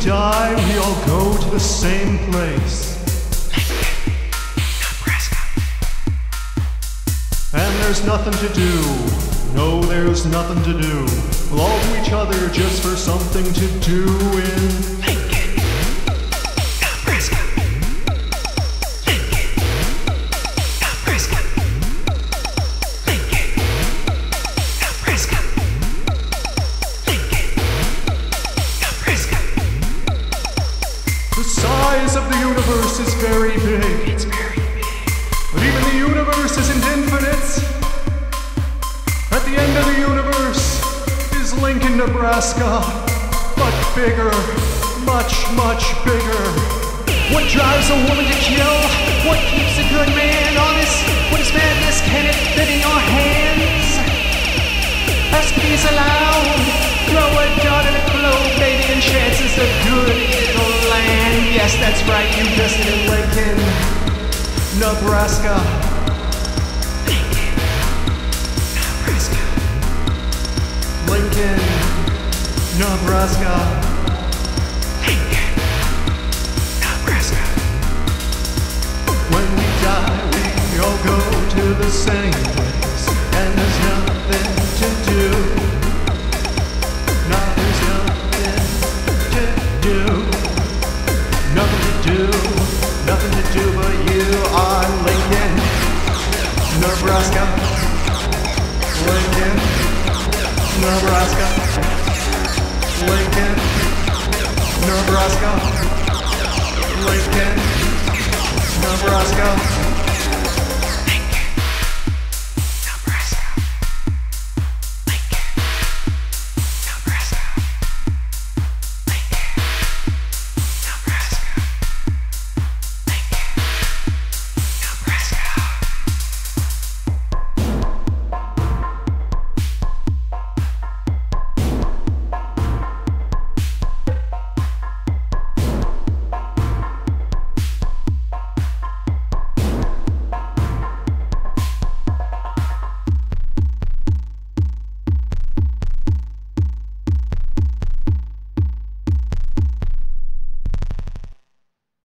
die, we all go to the same place. Lincoln, Nebraska. And there's nothing to do. No, there's nothing to do. We'll all to each other just for something to do in. The size of the universe is very big. It's very big. But even the universe isn't infinite. At the end of the universe is Lincoln, Nebraska. Much bigger. Much, much bigger. What drives a woman to kill? What keeps a good man honest? Yes, that's right, you guessed it in Lincoln. Nebraska. Lincoln, Nebraska. When we die, we all go to the same nothing to do but you are Lincoln, Nebraska. Lincoln, Nebraska. Lincoln, Nebraska. Lincoln, Nebraska.